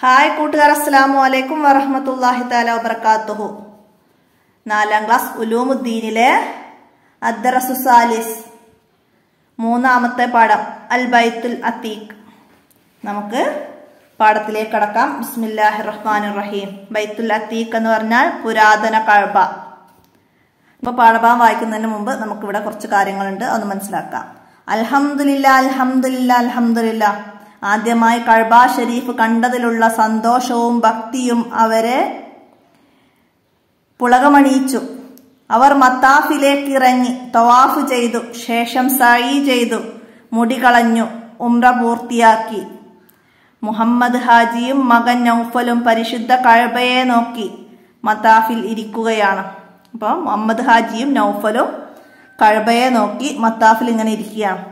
Hi കൂട്ടുകാർ അസ്സാം വലൈക്കും വറഹമത്തല്ലാഹി താല വബർക്കാത്തുഹു നാലാം ക്ലാസ് ഉലൂമുദ്ദീനിലെ അദ്ദറസുസാലിസ് മൂന്നാമത്തെ പാഠം അൽ ബൈത്തുൽ അത്തീഖ്. നമുക്ക് പാഠത്തിലേക്ക് കടക്കാം. ബിസ്മില്ലാഹി റഹ്മാൻ റഹീം. ബൈത്തുൽ അത്തീഖ് എന്ന് പറഞ്ഞാൽ പുരാതന കഴബ. ഇപ്പൊ പാഠഭാഗം വായിക്കുന്നതിന് മുമ്പ് നമുക്കിവിടെ കുറച്ച് കാര്യങ്ങളുണ്ട് അത് മനസ്സിലാക്കാം. അൽഹമുല്ല അൽഹമുല്ല അൽഹംദുലില്ല. ആദ്യമായി കഴബ ഷരീഫ് കണ്ടതിലുള്ള സന്തോഷവും ഭക്തിയും അവരെ പുളകമണിയിച്ചു. അവർ മത്താഫിലേക്ക് ഇറങ്ങി തവാഫ് ചെയ്തു ശേഷം സായി ചെയ്തു മുടി കളഞ്ഞു ഉംറ പൂർത്തിയാക്കി. മുഹമ്മദ് ഹാജിയും മകൻ നൗഫലും പരിശുദ്ധ കഴബയെ നോക്കി മത്താഫിൽ ഇരിക്കുകയാണ്. അപ്പോൾ മുഹമ്മദ് ഹാജിയും നൗഫലും കഴബയെ നോക്കി മത്താഫിൽ ഇങ്ങനെ ഇരിക്കുകയാണ്.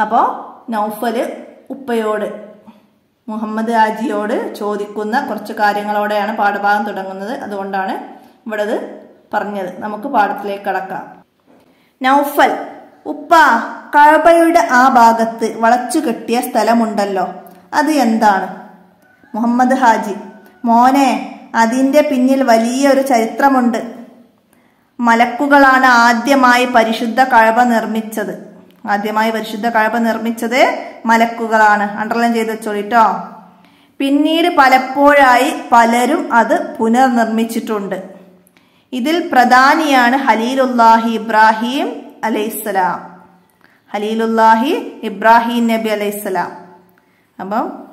അപ്പോൾ നൗഫൽ ഉപ്പയോട് മുഹമ്മദ് ഹാജിയോട് ചോദിക്കുന്ന കുറച്ച് കാര്യങ്ങളോടെയാണ് പാഠഭാഗം തുടങ്ങുന്നത്. അതുകൊണ്ടാണ് ഇവിടെ ഇത് പറഞ്ഞത്. നമുക്ക് പാഠത്തിലേക്ക് കടക്കാം. നൗഫൽ ഉപ്പ കഴബയുടെ ആ ഭാഗത്ത് വളച്ചു കെട്ടിയ സ്ഥലമുണ്ടല്ലോ. അത് എന്താണ്? മുഹമ്മദ് ഹാജി മോനെ അതിന്റെ പിന്നിൽ വലിയൊരു ചരിത്രമുണ്ട്. മലക്കുകളാണ് ആദ്യമായി പരിശുദ്ധ കഴവ നിർമ്മിച്ചത്. ആദ്യമായി പരിശുദ്ധ കഴപ്പ് നിർമ്മിച്ചത് മലക്കുകളാണ്. അണ്ടർലൈൻ ചെയ്ത് വെച്ചോളിട്ടോ. പിന്നീട് പലപ്പോഴായി പലരും അത് പുനർനിർമ്മിച്ചിട്ടുണ്ട്. ഇതിൽ പ്രധാനിയാണ് ഹലീലുല്ലാഹി ഇബ്രാഹിം അലൈഹിസ്സലാം. ഹലീലുല്ലാഹി ഇബ്രാഹിം നബി അലൈഹിസ്സലാം. അപ്പം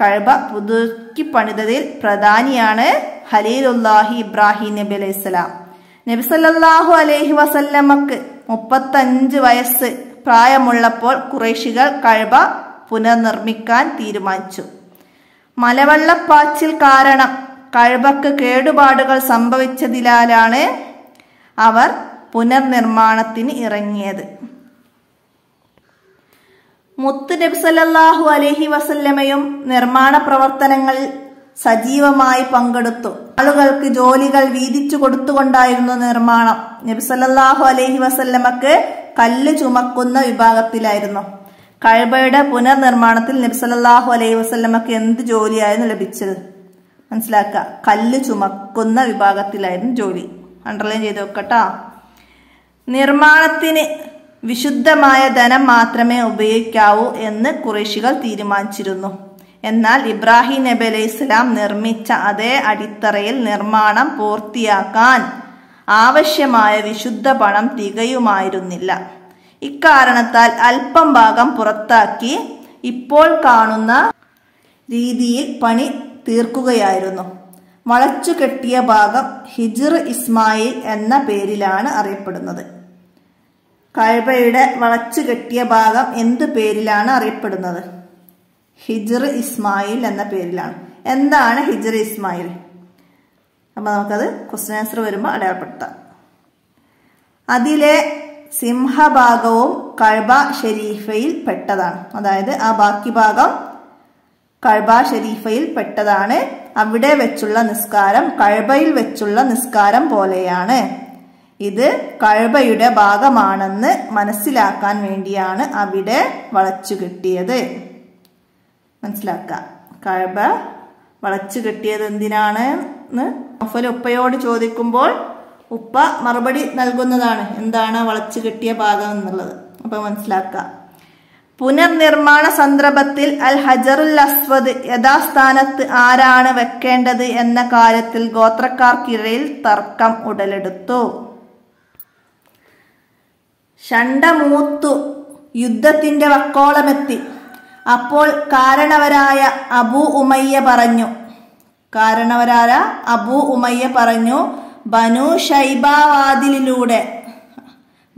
കഴബ പുതുക്കി പണിതതിൽ പ്രധാനിയാണ് ഹലീലുല്ലാഹി ഇബ്രാഹിം നബി അലൈഹിസ്സലാം. നബി സല്ലാഹു അലൈഹി വസല്ലമക്ക് മുപ്പത്തഞ്ച് വയസ്സ് പ്രായമുള്ളപ്പോൾ കുറേശികൾ കഴബ പുനർനിർമ്മിക്കാൻ തീരുമാനിച്ചു. മലവെള്ളപ്പാച്ചിൽ കാരണം കഴബക്ക് കേടുപാടുകൾ സംഭവിച്ചതിനാലാണ് അവർ പുനർനിർമ്മാണത്തിന് ഇറങ്ങിയത്. മുത്ത് നബി അലഹി അലൈഹി വസല്ലമയും നിർമ്മാണ പ്രവർത്തനങ്ങളിൽ സജീവമായി പങ്കെടുത്തു. ആളുകൾക്ക് ജോലികൾ വീതിച്ചു കൊടുത്തുകൊണ്ടായിരുന്നു നിർമ്മാണം. നബി സല്ലല്ലാഹു അലൈഹി വസല്ലമക്ക് കല്ല് ചുമക്കുന്ന വിഭാഗത്തിലായിരുന്നു. കഴബയുടെ പുനർനിർമ്മാണത്തിൽ നബി സല്ലല്ലാഹു അലൈഹി വസല്ലമക്ക് എന്ത് ജോലിയായിരുന്നു ലഭിച്ചത്? മനസ്സിലാക്കുക. കല്ല് ചുമക്കുന്ന വിഭാഗത്തിലായിരുന്നു ജോലി. അണ്ടർലൈൻ ചെയ്ത് വെക്കട്ടോ. നിർമ്മാണത്തിന് വിശുദ്ധമായ ധനം മാത്രമേ ഉപയോഗിക്കാവൂ എന്ന് കുറേശികൾ തീരുമാനിച്ചിരുന്നു. എന്നാൽ ഇബ്രാഹിം നബി അലൈഹി ഇസ്ലാം നിർമ്മിച്ച അതേ അടിത്തറയിൽ നിർമ്മാണം പൂർത്തിയാക്കാൻ ആവശ്യമായ വിശുദ്ധ പണം തികയുമായിരുന്നില്ല. ഇക്കാരണത്താൽ അല്പം ഭാഗം പുറത്താക്കി ഇപ്പോൾ കാണുന്ന രീതിയിൽ പണി തീർക്കുകയായിരുന്നു. വളച്ചു കെട്ടിയ ഭാഗം ഹിജിർ ഇസ്മായിൽ എന്ന പേരിലാണ് അറിയപ്പെടുന്നത്. കഴബയുടെ വളച്ചു കെട്ടിയ ഭാഗം എന്ത് പേരിലാണ് അറിയപ്പെടുന്നത്? ഹിജർ ഇസ്മായിൽ എന്ന പേരിലാണ്. എന്താണ് ഹിജർ ഇസ്മായിൽ? അപ്പൊ നമുക്കത് ക്വസ്റ്റ്യൻ ആൻസർ വരുമ്പോൾ അടയാളപ്പെടുത്താം. അതിലെ സിംഹഭാഗവും കഴബ ഷെരീഫയിൽ പെട്ടതാണ്. അതായത് ആ ബാക്കി ഭാഗം കഴബ ഷെരീഫയിൽ പെട്ടതാണ്. അവിടെ വെച്ചുള്ള നിസ്കാരം കഴബയിൽ വെച്ചുള്ള നിസ്കാരം പോലെയാണ്. ഇത് കഴബയുടെ ഭാഗമാണെന്ന് മനസ്സിലാക്കാൻ വേണ്ടിയാണ് അവിടെ വളച്ചു കിട്ടിയത്. മനസ്സിലാക്കുക കഴബ വളച്ചു കെട്ടിയത് എന്തിനാണ് എന്ന് നഫൽ ഉപ്പയോട് ചോദിക്കുമ്പോൾ ഉപ്പ മറുപടി നൽകുന്നതാണ് എന്താണ് വളച്ചു കെട്ടിയ ഭാഗം എന്നുള്ളത്. അപ്പൊ മനസ്സിലാക്കുക പുനർനിർമ്മാണ സന്ദർഭത്തിൽ അൽ ഹജറുൽ അസ്വദ് യഥാസ്ഥാനത്ത് ആരാണ് വെക്കേണ്ടത് എന്ന കാര്യത്തിൽ ഗോത്രക്കാർക്കിടയിൽ തർക്കം ഉടലെടുത്തു. ഷണ്ടമൂത്തു യുദ്ധത്തിന്റെ വക്കോളമെത്തി. അപ്പോൾ കാരണവരായ അബു ഉമയ്യ പറഞ്ഞു. കാരണവരായ അബു ഉമയ്യ പറഞ്ഞു ബനു ഷൈബാവാതിലിലൂടെ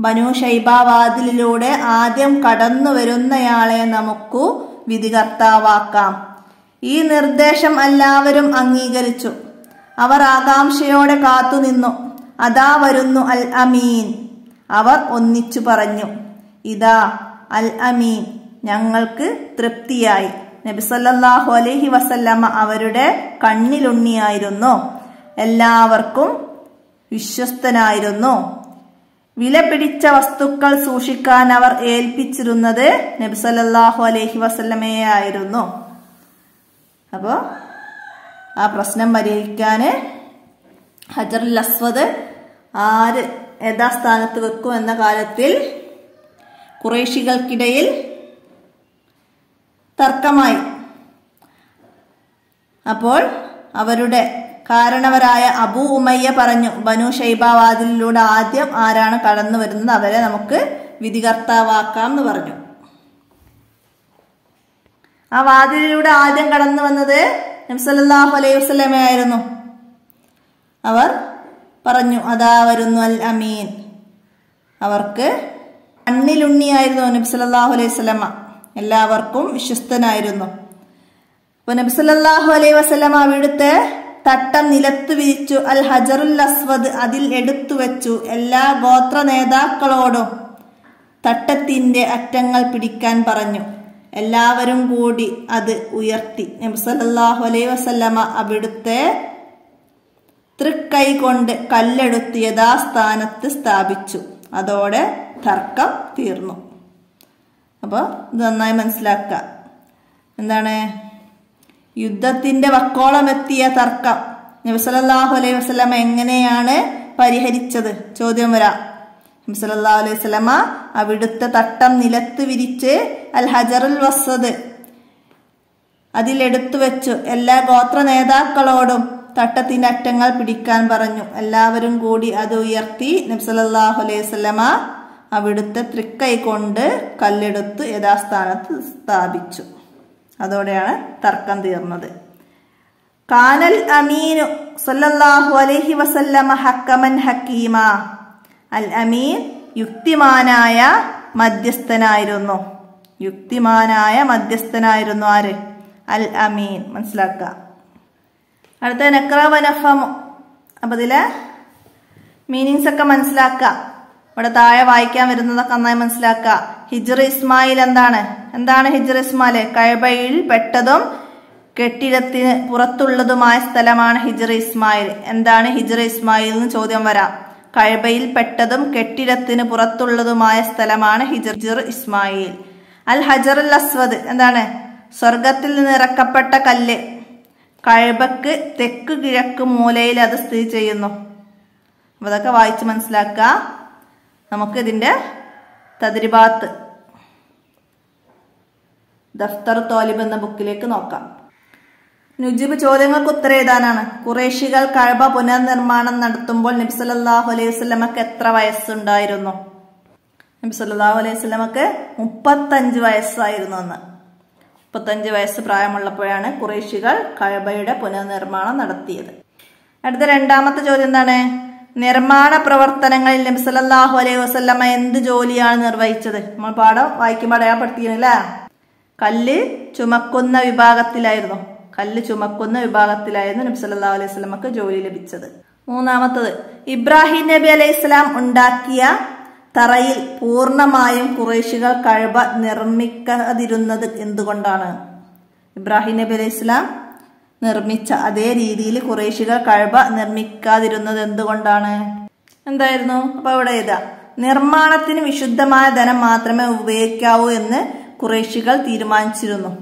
ബനു ഷൈബാവാതിലിലൂടെ ആദ്യം കടന്നു വരുന്നയാളെ നമുക്കു വിധികർത്താവാക്കാം. ഈ നിർദ്ദേശം എല്ലാവരും അംഗീകരിച്ചു. അവർ ആകാംക്ഷയോടെ കാത്തുനിന്നു. അതാ വരുന്നു അൽ അമീൻ അവർ ഒന്നിച്ചു പറഞ്ഞു ഇതാ അൽ അമീൻ ഞങ്ങൾക്ക് തൃപ്തിയായി. നബിസല്ലാഹു അലഹി അലൈഹി വസല്ലമ അവരുടെ കണ്ണിലുണ്ണിയായിരുന്നു. എല്ലാവർക്കും വിശ്വസ്തനായിരുന്നു. വില പിടിച്ച വസ്തുക്കൾ സൂക്ഷിക്കാൻ അവർ ഏൽപ്പിച്ചിരുന്നത് നബിസല്ലാഹു അലഹി വസല്ലമയെ ആയിരുന്നു അപ്പോൾ ആ പ്രശ്നം പരിഹരിക്കാൻ ഹജറുൽ അസ്വദ് ആര് യഥാസ്ഥാനത്ത് വെക്കും എന്ന കാലത്തിൽ കുറേശികൾക്കിടയിൽ തർക്കമായി. അപ്പോൾ അവരുടെ കാരണവരായ അബു ഉമയ്യ പറഞ്ഞു ബനു ഷൈബാവാദിലൂടെ ആദ്യം ആരാണ് കടന്നു വരുന്നത്? അവരെ നമുക്ക് വിധികർത്താവാക്കാം എന്ന് പറഞ്ഞു. ആ വാതിലിലൂടെ ആദ്യം കടന്നു വന്നത് നബ്സല്ലാഹു അലൈഹി വസ്ലമയായിരുന്നു അവർ പറഞ്ഞു അതാ വരുന്നു അൽ അമീൻ. അവർക്ക് കണ്ണിലുണ്ണിയായിരുന്നു നബി സല്ലല്ലാഹു അലൈഹി വസല്ലമ. എല്ലാവർക്കും വിശ്വസ്തനായിരുന്നു. അപ്പൊ നബിസല്ലാഹു അലൈഹി വസല്ലമ അവിടുത്തെ തട്ടം നിലത്ത് വിരിച്ചു അൽ ഹജറുൽ അസ്വദ് അതിൽ എടുത്തു വെച്ചു. എല്ലാ ഗോത്ര നേതാക്കളോടും തട്ടത്തിന്റെ അറ്റങ്ങൾ പിടിക്കാൻ പറഞ്ഞു. എല്ലാവരും കൂടി അത് ഉയർത്തി. നബി അലൈ വസല്ലമ അവിടുത്തെ തൃക്കൈ കൊണ്ട് കല്ലെടുത്ത് യഥാസ്ഥാനത്ത് സ്ഥാപിച്ചു. അതോടെ തർക്കം തീർന്നു. അപ്പോൾ ഇത് നന്നായി മനസ്സിലാക്കുക എന്താണ്? യുദ്ധത്തിന്റെ വക്കോളമെത്തിയ തർക്കം. നബി സല്ലല്ലാഹു അലൈഹി വസല്ലമ എങ്ങനെയാണ് പരിഹരിച്ചത്? ചോദ്യം വരാം. നബി സല്ലല്ലാഹു അലൈഹി വസല്ലമ അവിടുത്തെ തട്ടം നിലത്ത് വിരിച്ച് അൽ ഹജറുൽ വസ്സത് അതിലെടുത്തു വെച്ചു. എല്ലാ ഗോത്ര നേതാക്കളോടും തട്ടത്തിന്റെ അറ്റങ്ങൾ പിടിക്കാൻ പറഞ്ഞു. എല്ലാവരും കൂടി അത് ഉയർത്തി നബ്സലല്ലാഹു അലൈഹി സ്വലമ അവിടുത്തെ തൃക്കൈ കൊണ്ട് കല്ലെടുത്ത് യഥാസ്ഥാനത്ത് സ്ഥാപിച്ചു. അതോടെയാണ് തർക്കം തീർന്നത്. കാനൽ അമീനു സല്ലല്ലാഹു അലൈഹി വസല്ലമ ഹക്കമൻ ഹക്കീമ. അൽ അമീൻ യുക്തിമാനായ മധ്യസ്ഥനായിരുന്നു. യുക്തിമാനായ മധ്യസ്ഥനായിരുന്നു ആര്? അൽ അമീൻ. മനസ്സിലാക്കുക അടുത്ത നക്ര വനഫം അപ്പൊ ഇതിലെ മീനിങ്സ് ഒക്കെ മനസ്സിലാക്കുക ഇവിടെ താഴെ വായിക്കാൻ വരുന്നതൊക്കെ നന്നായി മനസ്സിലാക്കുക. ഹിജ്റ ഇസ്മായിൽ എന്താണ്? എന്താണ് ഹിജർ ഇസ്മായിൽ കഴബയിൽ പെട്ടതും കെട്ടിടത്തിന് പുറത്തുള്ളതുമായ സ്ഥലമാണ് ഹിജർ ഇസ്മായിൽ. എന്താണ് ഹിജർ ഇസ്മായിൽ എന്ന് ചോദ്യം വരാം. കഴബയിൽ പെട്ടതും കെട്ടിടത്തിന് പുറത്തുള്ളതുമായ സ്ഥലമാണ് ഹിജർ ഇസ്മായിൽ. അൽ ഹജർ അൽ അസ്വദ് എന്താണ്? സ്വർഗത്തിൽ നിന്ന് ഇറക്കപ്പെട്ട കല്ല്. കഴബക്ക് തെക്ക് കിഴക്ക് മൂലയിൽ അത് സ്ഥിതി ചെയ്യുന്നു. അതൊക്കെ വായിച്ച് മനസ്സിലാക്കുക. നമുക്ക് ഇതിന്റെ തദ്രിബാത്ത് ദഫ്തർ തോലിബ് എന്ന ബുക്കിലേക്ക് നോക്കാം. നുജിബ് ചോദ്യങ്ങൾക്ക് ഉത്തരം ഏതാനാണ് കുറേശികൾ കഴബ പുനർനിർമ്മാണം നടത്തുമ്പോൾ നബി സല്ലല്ലാഹു അലൈഹി വസല്ലമക്ക് എത്ര വയസ്സുണ്ടായിരുന്നു? നബി സല്ലല്ലാഹു അലൈഹി വസല്ലമക്ക് മുപ്പത്തഞ്ച് വയസ്സായിരുന്നു അന്ന്. മുപ്പത്തഞ്ച് വയസ്സ് പ്രായമുള്ളപ്പോഴാണ് കുറേശികൾ കഴബയുടെ പുനർനിർമ്മാണം നടത്തിയത്. അടുത്ത രണ്ടാമത്തെ ചോദ്യം എന്താണ്? നിർമ്മാണ പ്രവർത്തനങ്ങളിൽ നബി സല്ലല്ലാഹു അലൈഹി വസല്ലമ എന്ത് ജോലിയാണ് നിർവഹിച്ചത്? നമ്മൾ പാഠം വായിക്കുമ്പോൾ അടയാളപ്പെടുത്തിയിരുന്നില്ല കല്ല് ചുമക്കുന്ന വിഭാഗത്തിലായിരുന്നു. കല്ല് ചുമക്കുന്ന വിഭാഗത്തിലായിരുന്നു നബി അലൈഹി വസ്ലമക്ക് ജോലി ലഭിച്ചത്. മൂന്നാമത്തത് ഇബ്രാഹിം നബി അലൈഹി സ്വലാം ഉണ്ടാക്കിയ തറയിൽ പൂർണമായും കുറേശികൾ കഴബ നിർമ്മിക്കാതിരുന്നത് എന്തുകൊണ്ടാണ്? ഇബ്രാഹിം നബി അലൈഹി സ്വലാം നിർമ്മിച്ച അതേ രീതിയിൽ കുറേശികൾ കഴബ നിർമ്മിക്കാതിരുന്നത് എന്തുകൊണ്ടാണ് എന്തായിരുന്നു? അപ്പൊ ഇവിടെ ഇതാ നിർമ്മാണത്തിന് വിശുദ്ധമായ ധനം മാത്രമേ ഉപയോഗിക്കാവൂ എന്ന് കുറേശികൾ തീരുമാനിച്ചിരുന്നു.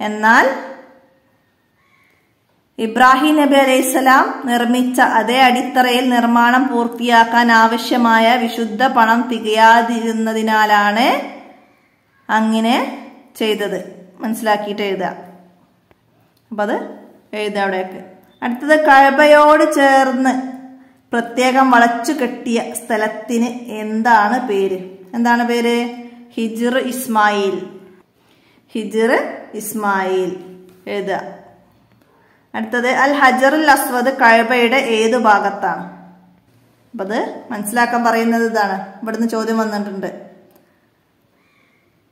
എന്നാൽ ഇബ്രാഹിം നബി അലൈഹിസ്സലാം നിർമ്മിച്ച അതേ അടിത്തറയിൽ നിർമ്മാണം പൂർത്തിയാക്കാൻ ആവശ്യമായ വിശുദ്ധ പണം തികയാതിരുന്നതിനാലാണ് അങ്ങനെ ചെയ്തത്. മനസ്സിലാക്കിയിട്ട് എഴുതുക അപ്പൊ അത് എഴുതുക അവിടെയൊക്കെ. അടുത്തത് കഴബയോട് ചേർന്ന് പ്രത്യേകം വളച്ചു കെട്ടിയ സ്ഥലത്തിന് എന്താണ് പേര്? എന്താണ് പേര്? ഹിജിർ ഇസ്മായിൽ. ഹിജിർ ഇസ്മായിൽ. എഴുതുക. അടുത്തത് അൽ ഹജറുൽ അസ്വദ് കഴബയുടെ ഏത് ഭാഗത്താണ്? അപ്പത് മനസ്സിലാക്കാൻ പറയുന്നത് ഇതാണ്. ഇവിടുന്ന് ചോദ്യം വന്നിട്ടുണ്ട്.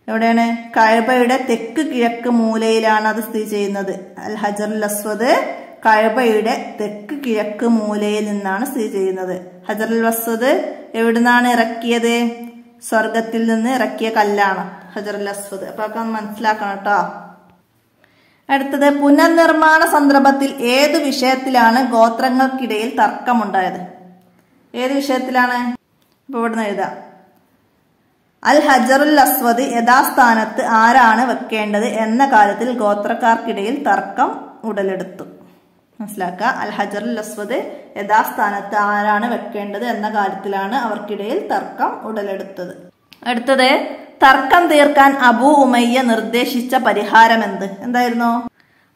എവിടെയാണ്? കഴബയുടെ തെക്ക് കിഴക്ക് മൂലയിലാണ് അത് സ്ഥിതി ചെയ്യുന്നത്. അൽ ഹജറുൽ അസ്വദ് കഴബയുടെ തെക്ക് കിഴക്ക് മൂലയിൽ നിന്നാണ് സ്ഥിതി ചെയ്യുന്നത്. ഹജറുൽ അസ്വദ് എവിടുന്നാണ് ഇറക്കിയത്? സ്വർഗത്തിൽ നിന്ന് ഇറക്കിയ കല്ലാണ് ഹജറുൽ അസ്വദ്. അപ്പൊ അതൊക്കെ മനസ്സിലാക്കണം കേട്ടോ. അടുത്തത് പുനർനിർമ്മാണ സന്ദർഭത്തിൽ ഏത് വിഷയത്തിലാണ് ഗോത്രങ്ങൾക്കിടയിൽ തർക്കമുണ്ടായത്? ഏത് വിഷയത്തിലാണ്? ഇപ്പൊ ഇവിടുന്ന് എഴുതാം. അൽ ഹജറുൽ അസ്വദ് യഥാസ്ഥാനത്ത് ആരാണ് വെക്കേണ്ടത് എന്ന കാര്യത്തിൽ ഗോത്രക്കാർക്കിടയിൽ തർക്കം ഉടലെടുത്തു. മനസ്സിലാക്കുക. അൽ ഹജറുൽ അസ്വദ് യഥാസ്ഥാനത്ത് ആരാണ് വെക്കേണ്ടത് എന്ന കാര്യത്തിലാണ് അവർക്കിടയിൽ തർക്കം ഉടലെടുത്തത്. അടുത്തത് തർക്കം തീർക്കാൻ അബൂ ഉമയ്യ നിർദ്ദേശിച്ച പരിഹാരം എന്ത് എന്തായിരുന്നു?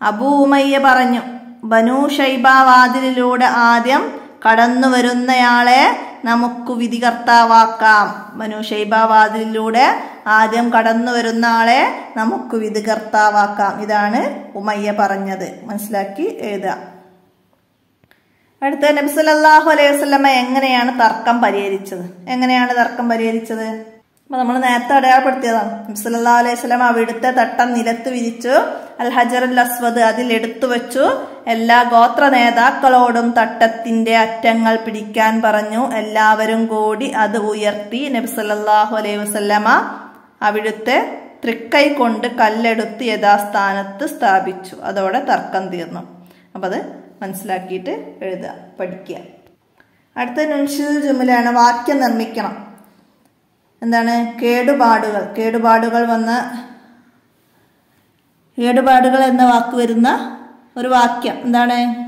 അബൂ ഉമയ്യ പറഞ്ഞു ബനു ഷൈബ വാതിലിലൂടെ ആദ്യം കടന്നു വരുന്നയാളെ നമുക്ക് വിധികർത്താവാക്കാം ഷൈബ ആദ്യം കടന്നു വരുന്ന ആളെ നമുക്ക് വിധികർത്താവാക്കാം ഇതാണ് ഉമയ്യ പറഞ്ഞത്. മനസ്സിലാക്കി എഴുതുക. അടുത്ത നബി സല്ലല്ലാഹു അലൈഹി വസല്ലമ എങ്ങനെയാണ് തർക്കം പരിഹരിച്ചത്? എങ്ങനെയാണ് തർക്കം പരിഹരിച്ചത്? അപ്പൊ നമ്മൾ നേരത്തെ അടയാളപ്പെടുത്തിയതാണ്. സല്ലാ അലൈഹി വസല്ലമ അവിടുത്തെ തട്ടം നിലത്ത് വിരിച്ചു അൽ ഹജറുൽ അസ്വദ് അതിൽ എടുത്തു വെച്ചു എല്ലാ ഗോത്ര നേതാക്കളോടും തട്ടത്തിന്റെ അറ്റങ്ങൾ പിടിക്കാൻ പറഞ്ഞു എല്ലാവരും കൂടി അത് ഉയർത്തി നബി സല്ലല്ലാഹു അലൈഹി വസല്ലമ അവിടുത്തെ തൃക്കൈ കൊണ്ട് കല്ലെടുത്ത് യഥാസ്ഥാനത്ത് സ്ഥാപിച്ചു. അതോടെ തർക്കം തീർന്നു. അപ്പം അത് മനസ്സിലാക്കിയിട്ട് എഴുതുക പഠിക്കുക. അടുത്ത നുൻഷിൽ ജുമിലാണ് വാക്യം നിർമ്മിക്കണം. എന്താണ്? കേടുപാടുകൾ. കേടുപാടുകൾ വന്ന കേടുപാടുകൾ എന്ന വാക്ക് വരുന്ന ഒരു വാക്യം. എന്താണ്?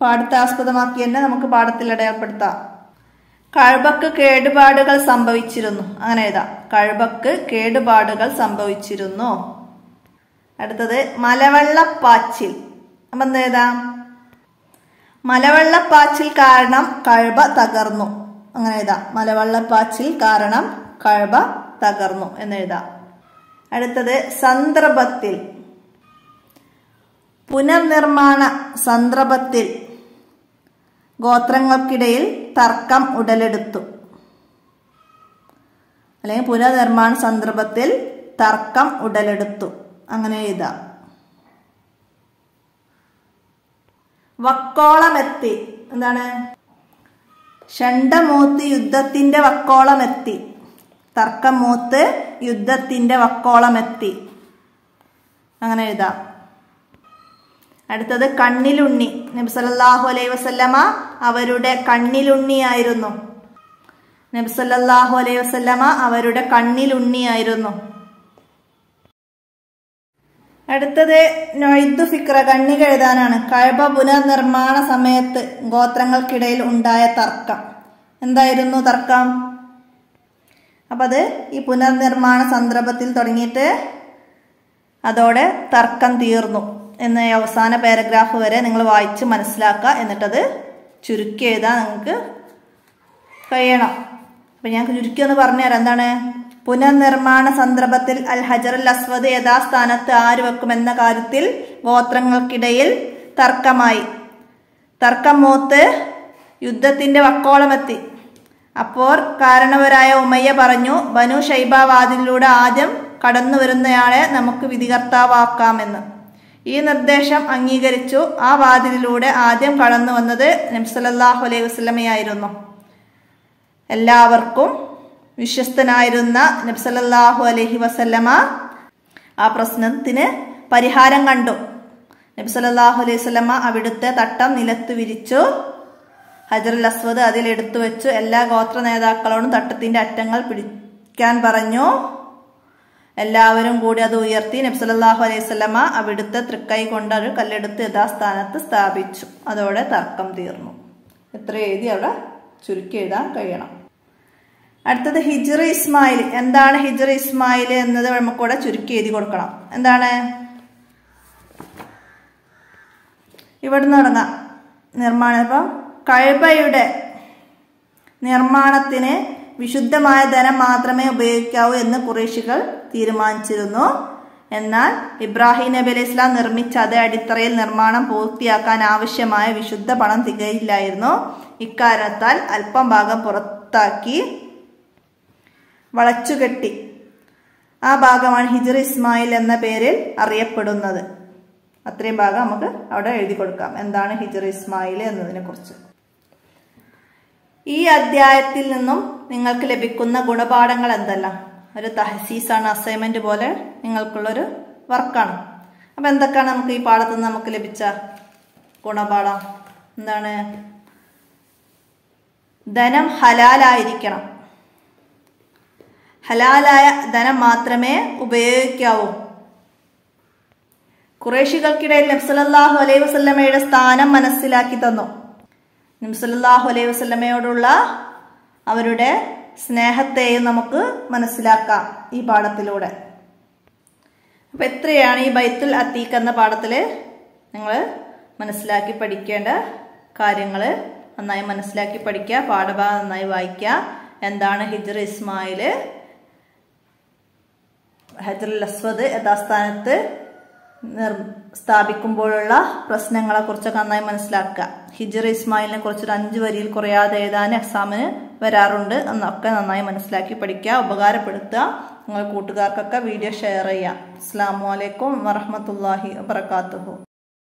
പാഠത്തെ ആസ്പദമാക്കി തന്നെ നമുക്ക് പാഠത്തിൽ അടയാളപ്പെടുത്താം. കഴുബക്ക് കേടുപാടുകൾ സംഭവിച്ചിരുന്നു. അങ്ങനെ എഴുതാം. കഴുബക്ക് കേടുപാടുകൾ സംഭവിച്ചിരുന്നു. അടുത്തത് മലവെള്ളപ്പാച്ചിൽ. അപ്പം എന്ത് എഴുതാം? മലവെള്ളപ്പാച്ചിൽ കാരണം കഴുബ തകർന്നു. അങ്ങനെ എഴുതാം മലവെള്ളപ്പാച്ചിൽ കാരണം കഴവ തകർന്നു എന്ന് എഴുതാം അടുത്തത് സന്ദർഭത്തിൽ. പുനർനിർമ്മാണ സന്ദർഭത്തിൽ ഗോത്രങ്ങൾക്കിടയിൽ തർക്കം ഉടലെടുത്തു. അല്ലെങ്കിൽ പുനർനിർമ്മാണ സന്ദർഭത്തിൽ തർക്കം ഉടലെടുത്തു. അങ്ങനെ എഴുതാം. വക്കോളമെത്തി. എന്താണ്? ഷണ്ടമൂത്ത് യുദ്ധത്തിന്റെ വക്കോളമെത്തി. തർക്കം മൂത്ത് യുദ്ധത്തിന്റെ വക്കോളമെത്തി. അങ്ങനെ എഴുതാം. അടുത്തത് കണ്ണിലുണ്ണി. നബ്സല്ലാഹു അലൈ അലൈഹി വസല്ലമ അവരുടെ കണ്ണിലുണ്ണിയായിരുന്നു. നബ്സല്ലാഹു അലൈ അലൈഹി വസല്ലമ അവരുടെ കണ്ണിലുണ്ണിയായിരുന്നു. അടുത്തത് നൊയ്ദു ഫിക്ര കണ്ണിക എഴുതാനാണ്. കഴബ പുനർനിർമ്മാണ സമയത്ത് ഗോത്രങ്ങൾക്കിടയിൽ ഉണ്ടായ തർക്കം. എന്തായിരുന്നു തർക്കം? അപ്പം അത് ഈ പുനർനിർമ്മാണ സന്ദർഭത്തിൽ തുടങ്ങിയിട്ട് അതോടെ തർക്കം തീർന്നു എന്ന അവസാന പാരഗ്രാഫ് വരെ നിങ്ങൾ വായിച്ച് മനസ്സിലാക്കുക. എന്നിട്ടത് ചുരുക്കി എഴുതാൻ നിങ്ങൾക്ക് കഴിയണം. അപ്പം ഞാൻ ചുരുക്കി ഒന്ന് പറഞ്ഞുതരാം. എന്താണ്? പുനർനിർമ്മാണ സന്ദർഭത്തിൽ അൽ ഹജറുൽ അസ്വദ് യഥാസ്ഥാനത്ത് ആര് വെക്കുമെന്ന കാര്യത്തിൽ ഗോത്രങ്ങൾക്കിടയിൽ തർക്കമായി. തർക്കം മൂത്ത് യുദ്ധത്തിന്റെ വക്കോളമെത്തി. അപ്പോൾ കാരണവരായ ഉമയ്യ പറഞ്ഞു ബനു ഷൈബ വാതിലൂടെ ആദ്യം കടന്നു വരുന്നയാളെ നമുക്ക് വിധികർത്താവാക്കാമെന്ന്. ഈ നിർദ്ദേശം അംഗീകരിച്ചു. ആ വാതിലിലൂടെ ആദ്യം കടന്നു വന്നത് നബ്സലല്ലാഹു അലൈഹി വസ്ലമയായിരുന്നു എല്ലാവർക്കും വിശ്വസ്തനായിരുന്ന നബ്സലല്ലാഹു അലഹി വസല്ലമ ആ പ്രശ്നത്തിന് പരിഹാരം കണ്ടു. നബ്സലല്ലാഹു അലൈഹി വസല്ലമ അവിടുത്തെ തട്ടം നിലത്ത് വിരിച്ചു. ഹജറുൽ അസ്വദ് അതിൽ എടുത്തു വെച്ചു. എല്ലാ ഗോത്ര നേതാക്കളോടും തട്ടത്തിന്റെ അറ്റങ്ങൾ പിടിക്കാൻ പറഞ്ഞു. എല്ലാവരും കൂടി അത് ഉയർത്തി നബ്സലല്ലാഹു അലൈഹി സ്വലമ അവിടുത്തെ തൃക്കൈ കൊണ്ട് ഒരു കല്ലെടുത്ത് യഥാസ്ഥാനത്ത് സ്ഥാപിച്ചു. അതോടെ തർക്കം തീർന്നു. എത്ര എഴുതി അവിടെ ചുരുക്കി എഴുതാൻ കഴിയണം. അടുത്തത് ഹിജർ ഇസ്മായിൽ. എന്താണ് ഹിജർ ഇസ്മായിൽ എന്നത് നമുക്കിവിടെ ചുരുക്കി എഴുതി കൊടുക്കണം. എന്താണ്? ഇവിടുന്ന് തുടങ്ങാം നിർമ്മാണം. ഇപ്പം കഴബയുടെ നിർമ്മാണത്തിന് വിശുദ്ധമായ ധനം മാത്രമേ ഉപയോഗിക്കാവൂ എന്ന് കുറേശികൾ തീരുമാനിച്ചിരുന്നു. എന്നാൽ ഇബ്രാഹിം നബി അലൈഹി ഇസ്ലാം നിർമ്മിച്ച അതേ അടിത്തറയിൽ നിർമ്മാണം പൂർത്തിയാക്കാൻ ആവശ്യമായ വിശുദ്ധ പണം തികയില്ലായിരുന്നു. ഇക്കാരണത്താൽ അല്പം ഭാഗം പുറത്താക്കി വളച്ചുകെട്ടി. ആ ഭാഗമാണ് ഹിജർ ഇസ്മായിൽ എന്ന പേരിൽ അറിയപ്പെടുന്നത്. അത്രയും ഭാഗം നമുക്ക് അവിടെ എഴുതി കൊടുക്കാം. എന്താണ് ഹിജർ ഇസ്മായിൽ എന്നതിനെ കുറിച്ച്. ഈ അധ്യായത്തിൽ നിന്നും നിങ്ങൾക്ക് ലഭിക്കുന്ന ഗുണപാഠങ്ങൾ എന്തെല്ലാം? ഒരു തഹസീസാണ് അസൈൻമെന്റ് പോലെ നിങ്ങൾക്കുള്ളൊരു വർക്കാണ്. അപ്പം എന്തൊക്കെയാണ് നമുക്ക് ഈ പാഠത്തിൽ നിന്ന് നമുക്ക് ലഭിച്ച ഗുണപാഠം? എന്താണ്? ധനം ഹലാലായിരിക്കണം. ഹലാലായ ധനം മാത്രമേ ഉപയോഗിക്കാവൂ. കുറേശികൾക്കിടയിൽ നബ്സലല്ലാഹു അലൈഹി വസ്ലമയുടെ സ്ഥാനം മനസ്സിലാക്കി തന്നു. നബ്സലല്ലാഹു അലൈഹി വസ്ലമയോടുള്ള അവരുടെ സ്നേഹത്തെയും നമുക്ക് മനസ്സിലാക്കാം ഈ പാഠത്തിലൂടെ. അപ്പൊ എത്രയാണ് ഈ ബൈത്തുൽ അത്തീഖ് എന്ന പാഠത്തിൽ നിങ്ങൾ മനസ്സിലാക്കി പഠിക്കേണ്ട കാര്യങ്ങൾ നന്നായി മനസ്സിലാക്കി പഠിക്കുക പാഠഭാഗം നന്നായി വായിക്കുക. എന്താണ് ഹിജർ ഇസ്മായിൽ ഹജറുൽ അസ്വദ് യഥാസ്ഥാനത്ത് നിർ സ്ഥാപിക്കുമ്പോഴുള്ള പ്രശ്നങ്ങളെ കുറിച്ചൊക്കെ നന്നായി മനസ്സിലാക്കുക. ഹിജർ ഇസ്മായിലിനെ കുറിച്ചൊരു അഞ്ച് വരിയിൽ കുറയാതെ എഴുതാൻ എക്സാമിന് വരാറുണ്ട് എന്നൊക്കെ നന്നായി മനസ്സിലാക്കി പഠിക്കുക ഉപകാരപ്പെടുത്തുക നിങ്ങൾ കൂട്ടുകാർക്കൊക്കെ വീഡിയോ ഷെയർ ചെയ്യാം അസ്സാം വലൈക്കും വറഹമത്തല്ലാഹി വാത്തു